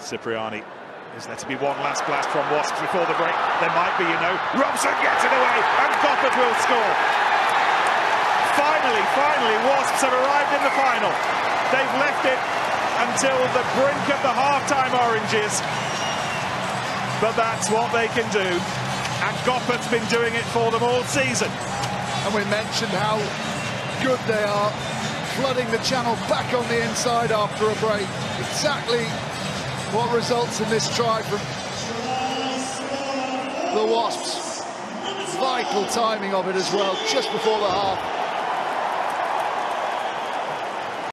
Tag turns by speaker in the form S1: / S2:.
S1: Cipriani is there to be one last blast from Wasps before the break? There might be, you know. Robson gets it away, and Gopperth will score. Finally, finally, Wasps have arrived in the final. They've left it until the brink of the half-time oranges. But that's what they can do. And Gopperth's been doing it for them all season.
S2: And we mentioned how good they are, flooding the channel back on the inside after a break. Exactly what results in this try from the Wasps. Vital timing of it as well, just before the half.